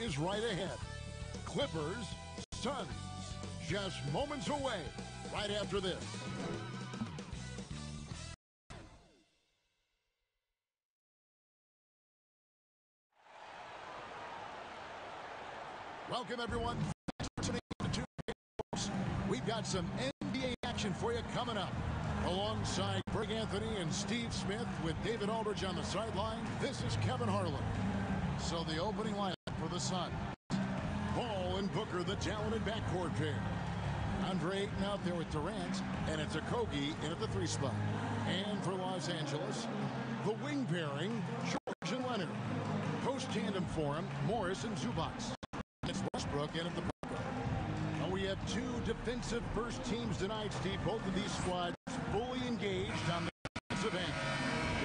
is right ahead. Clippers, Suns, just moments away right after this. Welcome, everyone. We've got some NBA action for you coming up. Alongside Greg Anthony and Steve Smith with David Aldridge on the sideline, this is Kevin Harlan. So the opening lineup for the Suns. Ball and Booker, the talented backcourt pair. Andre Ayton out there with Durant, and it's Okogie in at the three spot. And for Los Angeles, the wing pairing, George and Leonard. Post tandem for him, Morris and Zubac. It's Westbrook in at the now we have two defensive first teams tonight, Steve. Both of these squads fully engaged on the defensive end.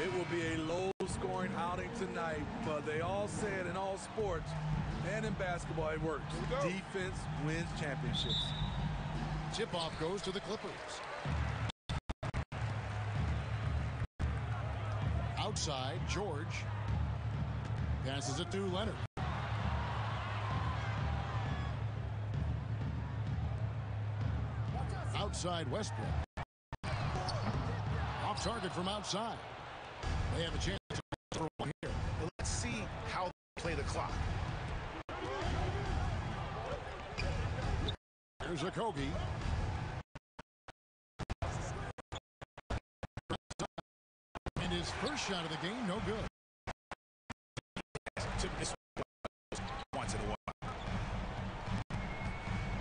It will be a low-scoring outing tonight, but they all said in all sports and in basketball it works. Defense wins championships. Tip-off goes to the Clippers. Outside, George passes it to Leonard. Outside Westbrook. Off target from outside. They have a chance to throw here. Well, let's see how they play the clock. There's Okogie. And his first shot of the game, no good. Once in a while.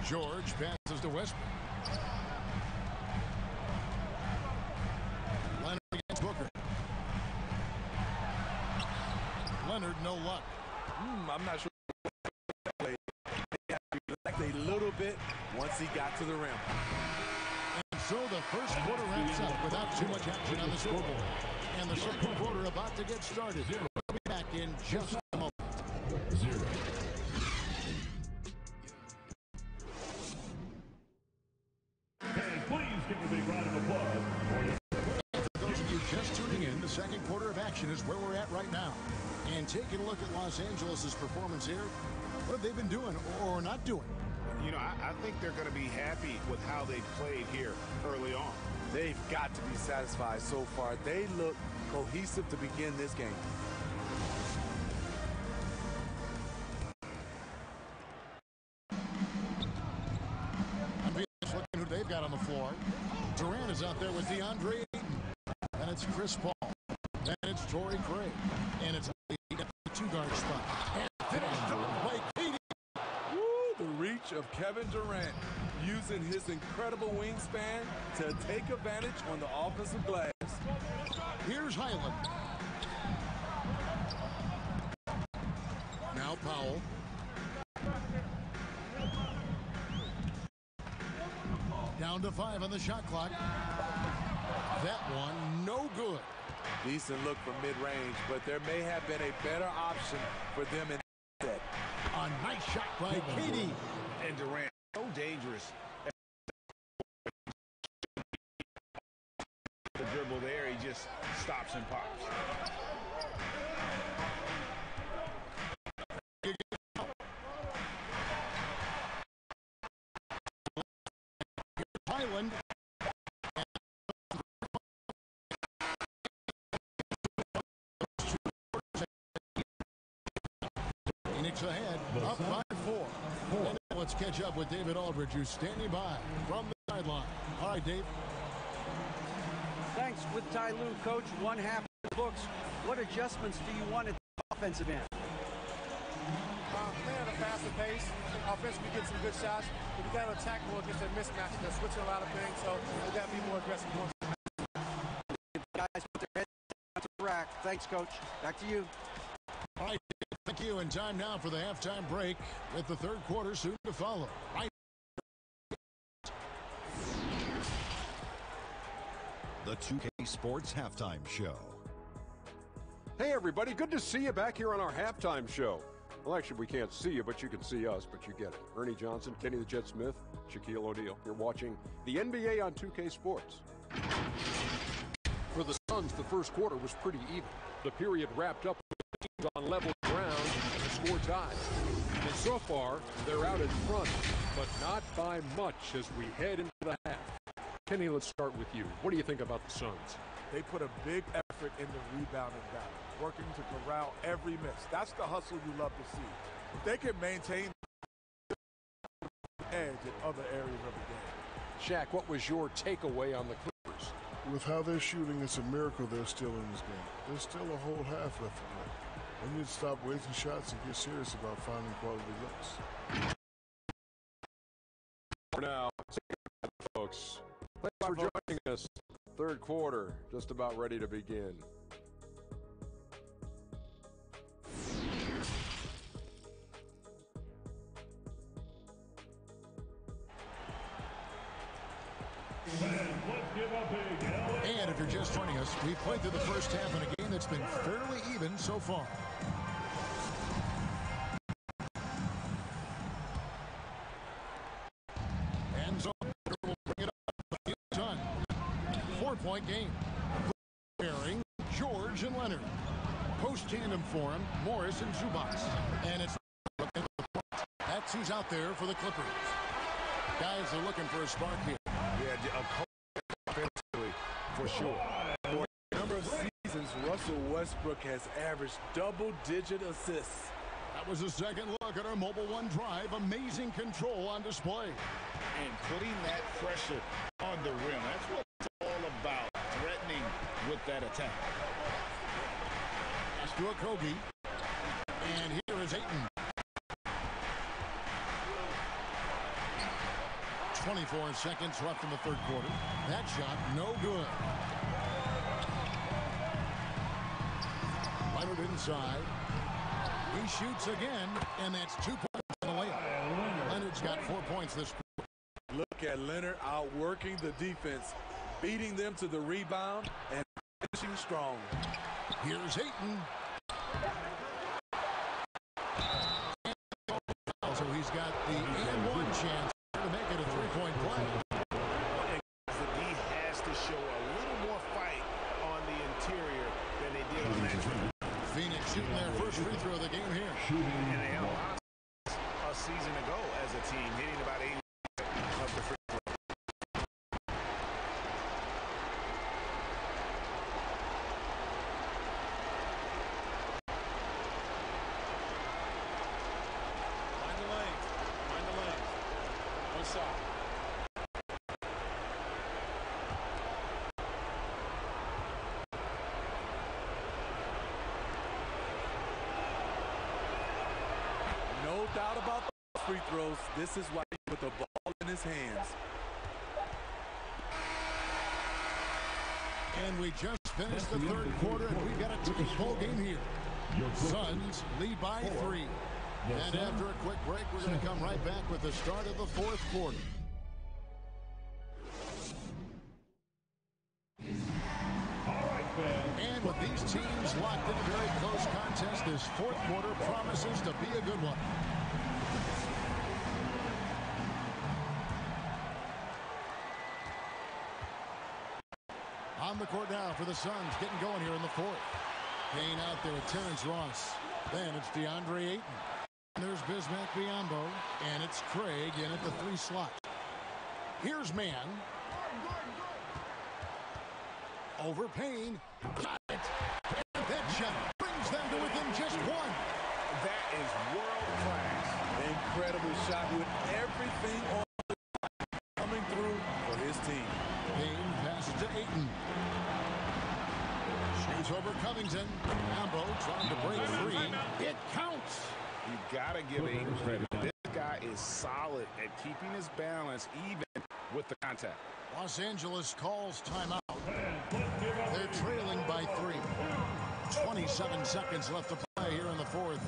George passes to Westbrook. Leonard against Booker. Leonard, no luck. Hmm, I'm not sure. He a little bit once he got to the rim. And so the first quarter wraps up without too much action on the scoreboard. And the second quarter about to get started. We'll be back in just a moment. Zero. And please give a big round of applause for For those of you just tuning in, the second quarter of action is where we're at right now. And taking a look at Los Angeles' performance here, what have they been doing or not doing? You know, I, I think they're going to be happy with how they played here early on. They've got to be satisfied so far. They look cohesive to begin this game. I'm just looking who they've got on the floor. Durant is out there with DeAndre Ayton. And it's Chris Paul. And it's Torrey Craig. And it's at the two-guard spot. And finished off by KD. Woo, the reach of Kevin Durant using his incredible wingspan to take advantage on the offensive glass. Here's Hyland. Now Powell. Down to five on the shot clock. That one, no good. Decent look from mid-range, but there may have been a better option for them in that. A nice shot by KD. And Durant, so dangerous. The dribble there, he just stops and pops. Hyland. Phoenix ahead, up let's catch up with David Aldridge, who's standing by from the sideline. All right, Dave. Thanks with Ty Lue, coach. One half of the books. What adjustments do you want at the offensive end? Uh, playing at a faster pace. Offensively, get some good shots. But we got to attack more against that mismatch. They're switching a lot of things, so we got to be more aggressive. More Guys put their heads down to the rack. Thanks, coach. Back to you. All right, thank you. And time now for the halftime break with the third quarter soon to follow. Right. The 2K Sports Halftime Show. Hey, everybody. Good to see you back here on our halftime show. Well, actually, we can't see you, but you can see us, but you get it. Ernie Johnson, Kenny the Jet Smith, Shaquille O'Neal. You're watching the NBA on 2K Sports. For the Suns, the first quarter was pretty even. The period wrapped up with teams on level ground and the score tied. And so far, they're out in front, but not by much as we head into the half. Kenny, let's start with you. What do you think about the Suns? They put a big effort in the rebounding battle, working to corral every miss. That's the hustle you love to see. If they can maintain edge in other areas of the game. Shaq, what was your takeaway on the Clippers? With how they're shooting, it's a miracle they're still in this game. There's still a whole half left to play. They need to stop wasting shots and get serious about finding quality looks. For now, folks. Thanks for joining us. Third quarter, just about ready to begin. And if you're just joining us, we've played through the first half in a game that's been fairly even so far. And so will bring it up. Done. Four-point game. Pairing George and Leonard. Post tandem for him, Morris and Zubac. And it's that's who's out there for the Clippers. Guys are looking for a spark here. Yeah, a for sure. For a number of seasons, Russell Westbrook has averaged double-digit assists. That was a second look at our Mobil One Drive. Amazing control on display. And putting that pressure on the rim. That's what it's all about, threatening with that attack. Pass to a Kobe. And here is Ayton. 24 seconds left in the third quarter. That shot, no good. Leonard inside. He shoots again, and that's two points in the layup. Leonard's got four points this quarter. Look at Leonard outworking the defense, beating them to the rebound and finishing strong. Here's Ayton. So he's got the and one chance Phoenix shooting their first free throw of the game here. And they had a lot a season ago as a team, hitting about 80 of the free throw. Find the lanes. Find the lanes. One side. No doubt about free throws. This is why he put the ball in his hands. And we just finished the third quarter, and we've got a tight ball game here. Suns lead by three. And after a quick break, we're going to come right back with the start of the fourth quarter. And with these teams locked in a very close contest, this fourth quarter promises to be a good one. The court now for the Suns, getting going here in the fourth. Kane out there with Terrence Ross. Then it's DeAndre Ayton. There's Bismack Biyombo, and it's Craig in at the three slot. Here's Man. Over Payne. Got it. And that shot brings them to within just one. That is world class. Incredible shot with everything on the coming through for his team. Payne passes to Ayton. Shoots over Covington. Ambo trying to break free. It counts. You gotta give Ayton credit. This guy is solid at keeping his balance even with the contact. Los Angeles calls timeout. They're trailing by three. 27 seconds left to play here in the fourth.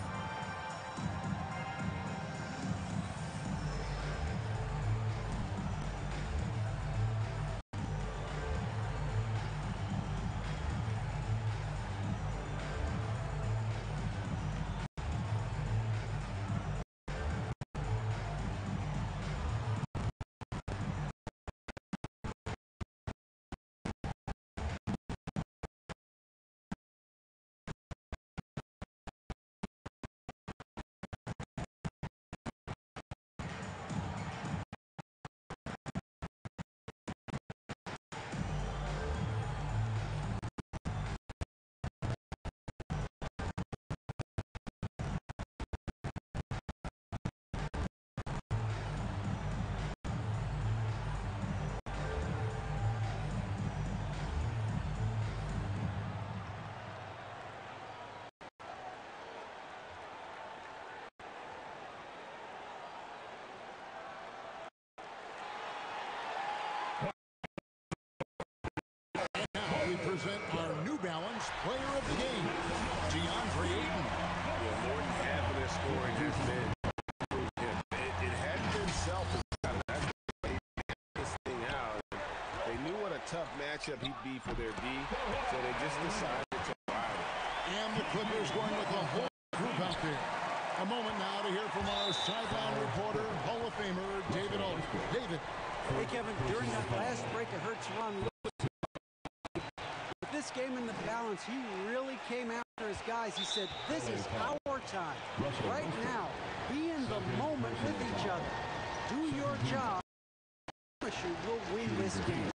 Present our New Balance Player of the Game, DeAndre Ayton. Well, more than half of their scoring has been him. It, it hadn't been selfish. They this thing out. They knew what a tough matchup he'd be for their D, so they just decided to ride it. And the Clippers going with a whole group out there. A moment now to hear from our sideline reporter, Hall of Famer David Aldridge. David. Hey, Kevin, during that last break of Hurts run, with this game in the balance, he really came after his guys. He said, this is our time. Right now, be in the moment with each other. Do your job. I promise you, we'll win this game.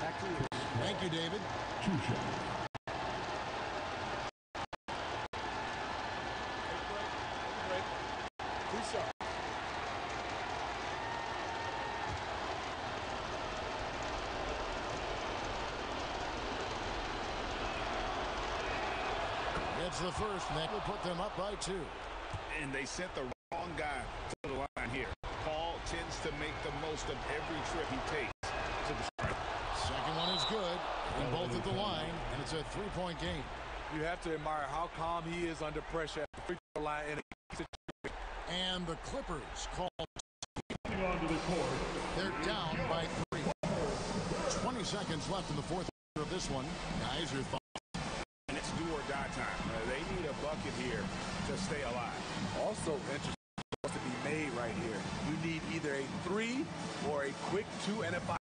Back to you. Thank you, David. Two shots. Two shots. It's the first, and that will put them up by two. And they sent the wrong guy to the line here. Paul tends to make the most of every trip he takes to the stripe. Second one is good, and both at the line, and it's a three-point game. You have to admire how calm he is under pressure at the free throw line in a situation. And the Clippers call. Coming onto the court. They're down by three. 20 seconds left in the fourth quarter of this one. Guys, your thoughts? And it's do or die time. Uh, they need a bucket here to stay alive. Also interesting to be made right here. You need either a three or a quick two and a five.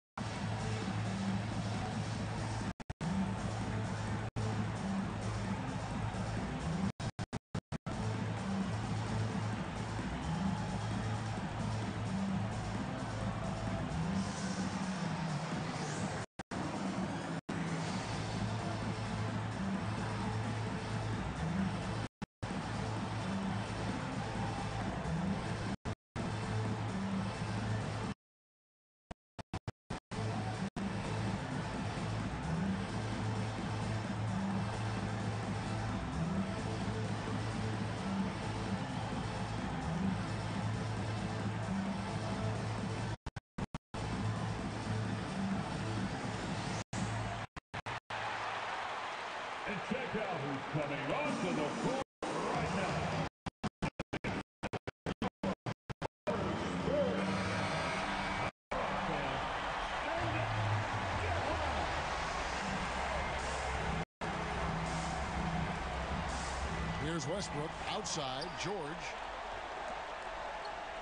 Here's Westbrook outside. George.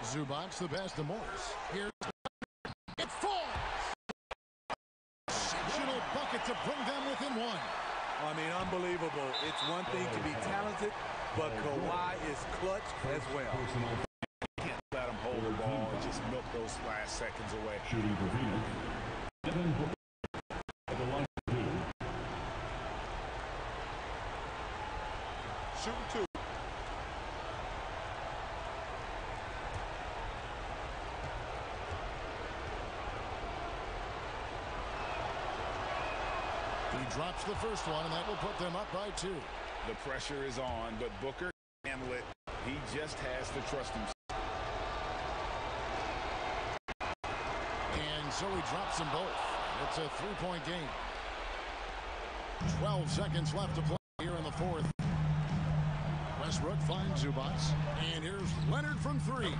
Zubac the best to Morris. Here's it falls. Exceptional bucket to bring them within one. I mean, unbelievable. It's one thing to be talented, but Kawhi is clutch as well. Can't let them hold the ball and just milk those last seconds away. Shooting for Phoenix. Devin Booker at the line for two. Shooting two. He drops the first one, and that will put them up by two. The pressure is on, but Booker can handle it. He just has to trust himself. And so he drops them both. It's a three-point game. 12 seconds left to play here in the fourth. Westbrook finds Zubac. And here's Leonard from three.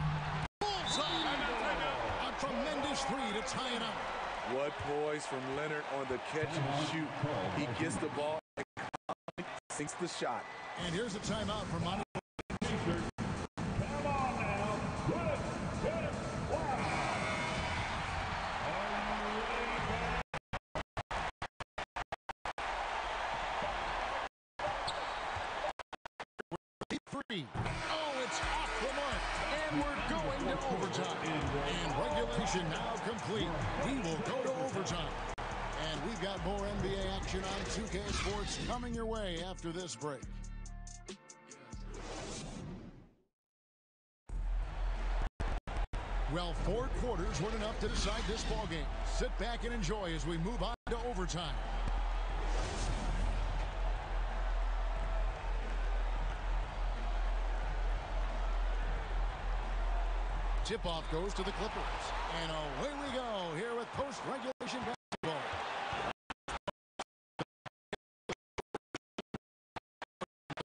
Bullseye! A tremendous three to tie it up. What poise from Leonard on the catch and shoot. He gets the ball and sinks the shot. And here's a timeout for Monty. Come we're going to overtime. And regulation now complete. We will go to overtime. And we've got more NBA action on 2K Sports coming your way after this break. Well, four quarters weren't enough to decide this ball game. Sit back and enjoy as we move on to overtime. Tip-off goes to the Clippers. And away we go here with post-regulation basketball.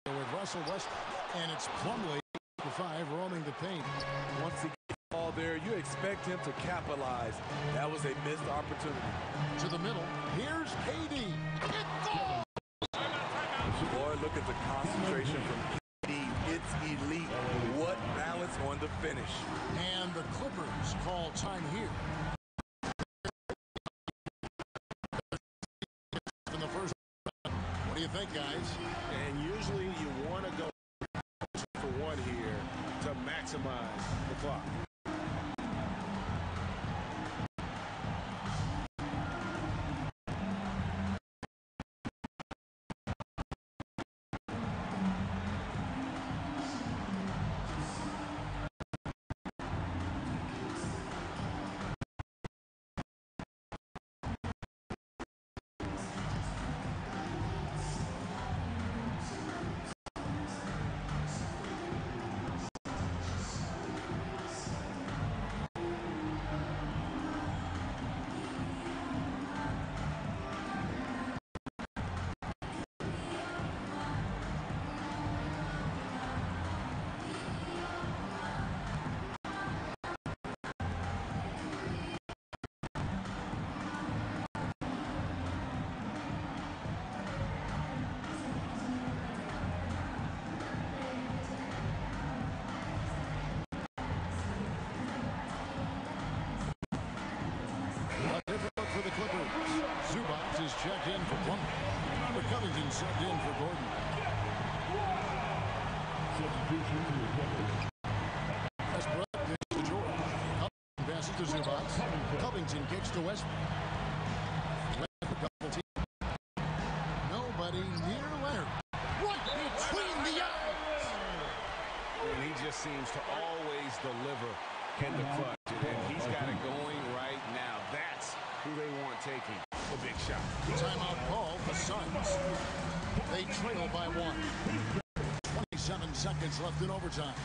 With Russell Westbrook. And it's Plumlee for five roaming the paint. Once he gets the ball there, you expect him to capitalize. That was a missed opportunity. To the middle. Here's KD. It's all! Boy, look at the concentration from on the finish. And the Clippers call time here. In the first What do you think, guys? And usually you want to go for one here to maximize the clock. Checked in for Plumlee. Robert Covington subbed in for Gordon. Substitution. Westbrook kicks to George. Covington passes to Zubac. Covington kicks to Westbrook. Westbrook. Nobody near Leonard. Right between the eyes. And he just seems to always deliver in the clutch. And he's got it going right now. That's who they want taking shot. Timeout call, the Suns. They trail by one. 27 seconds left in overtime.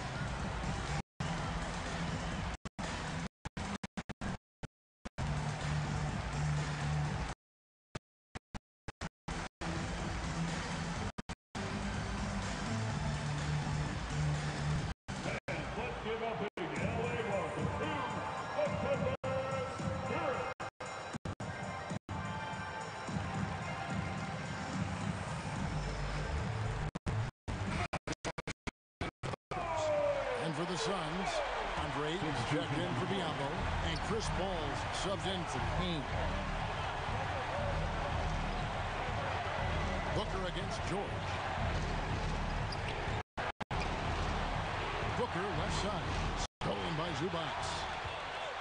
And for the Suns, Andre is checked in for Biyombo, and Chris Paul's subbed in for Payne. Booker against George. Booker left side, stolen by Zubac.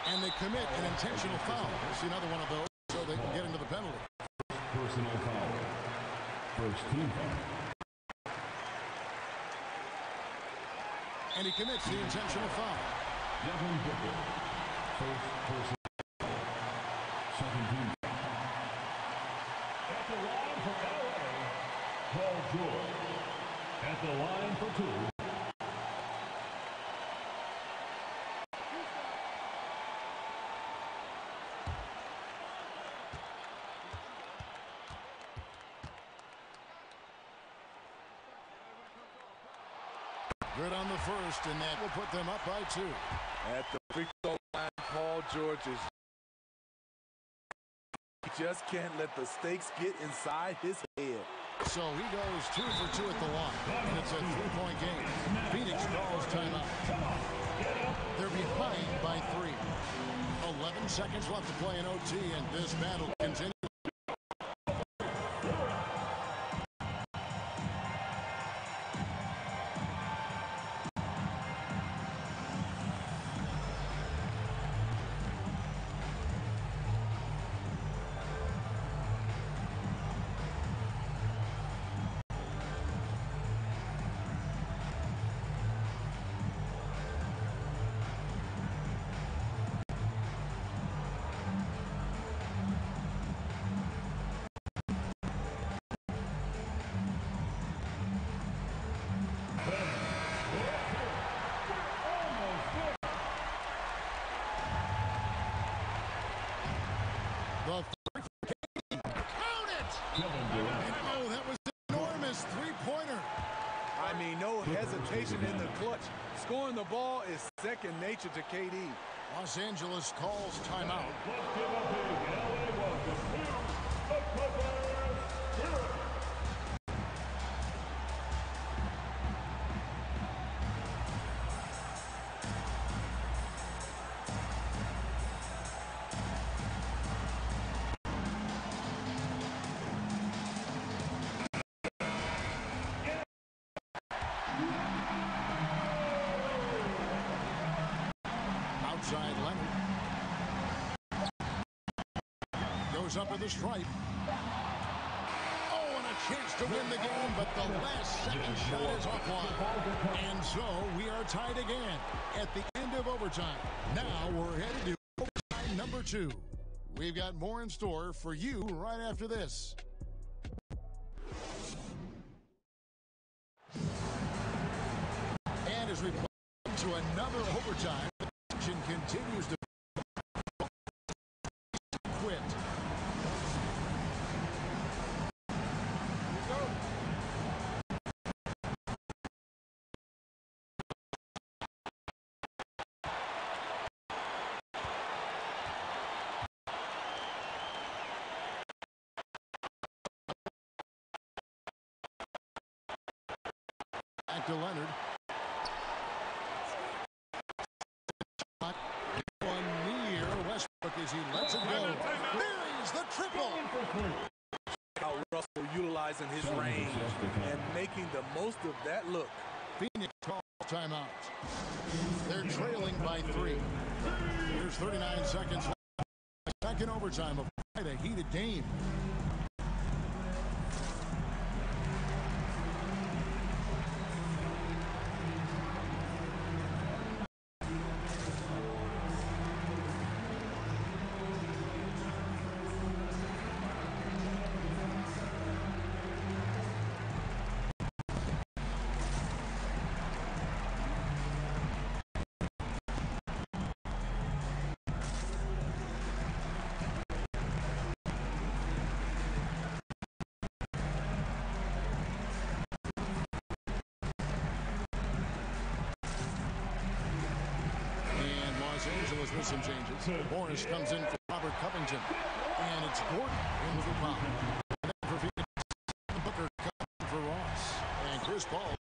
And they commit an intentional foul. See another one of those so they can get into the penalty. Personal foul. First team foul. And he commits the intentional foul. Devin Booker. First person. Second team. At the line for LA, Paul George. At the line for two, Good on the first, and that will put them up by two. At the free throw line, Paul George is he just can't let the stakes get inside his head. So he goes two for two at the line, and it's a three-point game. Phoenix calls timeout. They're behind by three. 11 seconds left to play in OT, and this battle continues. in the clutch. Scoring the ball is second nature to KD. Los Angeles calls timeout. Goes up to the stripe. Oh, and a chance to win the game, but the last second shot is offline. And so we are tied again at the end of overtime. Now we're headed to overtime number two. We've got more in store for you right after this. And as we play into another overtime, the action continues to Back to Leonard. One near Westbrook as he lets it go. Buries the triple. How Russell utilizing his range and making the most of that look. Phoenix calls timeout. They're trailing by three. There's 39 seconds left. Second overtime of quite a heated game. Los Angeles with some changes. Morris comes in for Robert Covington. And it's Gordon in with the foul. And then for Phoenix, Booker comes for Ross. And Chris Paul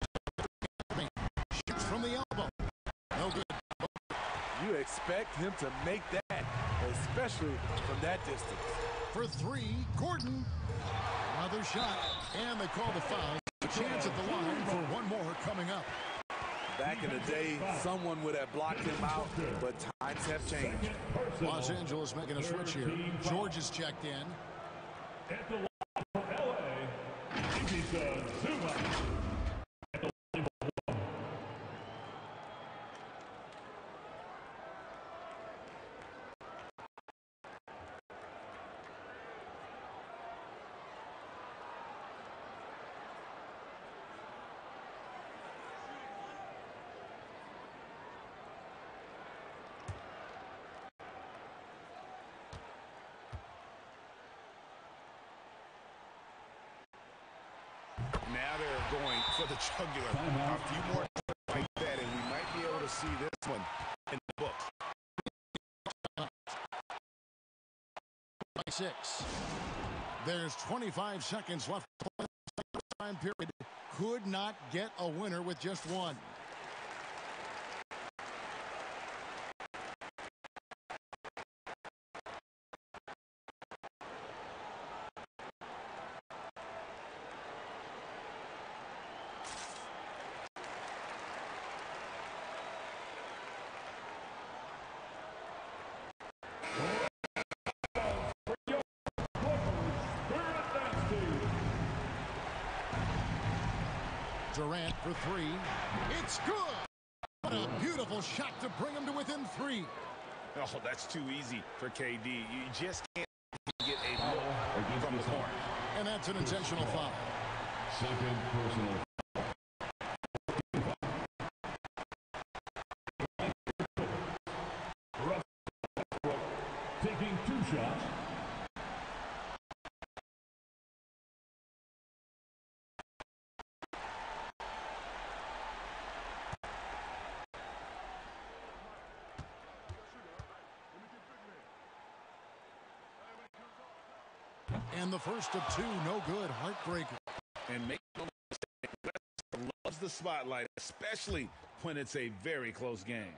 shoots from the elbow. No good. You expect him to make that, especially from that distance. For three, Gordon. Another shot. And they call the foul. A chance at the line for one more coming up. Back in the day, someone would have blocked him out, but times have changed. Los Angeles making a switch here. George is checked in. At the line for LA, Iggy Zuma. Now they're going for the jugular. A few more like that, and we might be able to see this one in the books. by six. There's 25 seconds left. Time period. Could not get a winner with just one. Durant for three. It's good. What a beautiful shot to bring him to within three. Oh, that's too easy for KD. You just can't get a look from the corner. And that's an intentional foul. Second personal. Russell taking two shots. And the first of two, no good, heartbreaker. And make no mistake, loves the spotlight, especially when it's a very close game.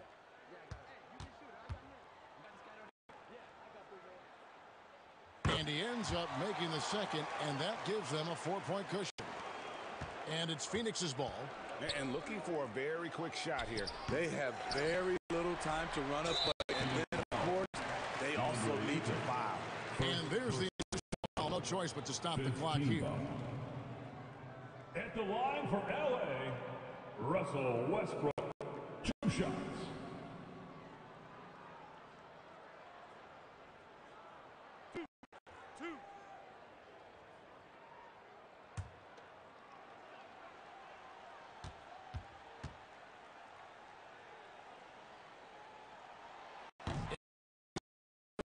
And he ends up making the second, and that gives them a four-point cushion. And it's Phoenix's ball. And looking for a very quick shot here. They have very little time to run up, but and then, of course, they also need to foul. And there's the foul. No choice but to stop the clock here. At the line for L.A., Russell Westbrook. Two shots. Two.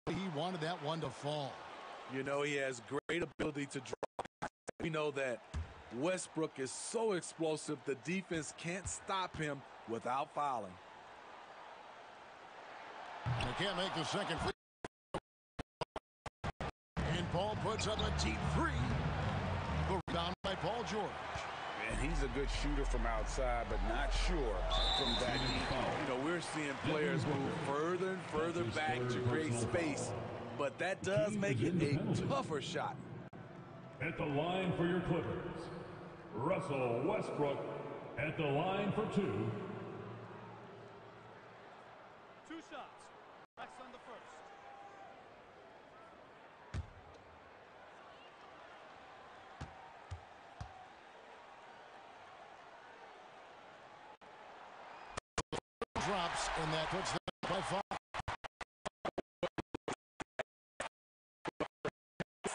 He wanted that one to fall. You know, he has great ability to draw. We know that Westbrook is so explosive, the defense can't stop him without fouling. They can't make the second free. And Paul puts up a deep three. The rebound by Paul George. And he's a good shooter from outside, but not sure from that deep. You know, we're seeing players move further and further back to create space, but that does make it a tougher shot. At the line for your Clippers, Russell Westbrook at the line for two. Two shots. Max on the first. Drops, and that puts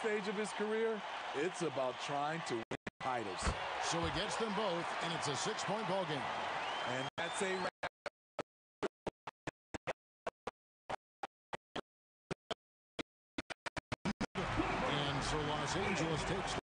Stage of his career, it's about trying to win titles. So he gets them both, and it's a six-point ball game. And that's a wrap. And so Los Angeles takes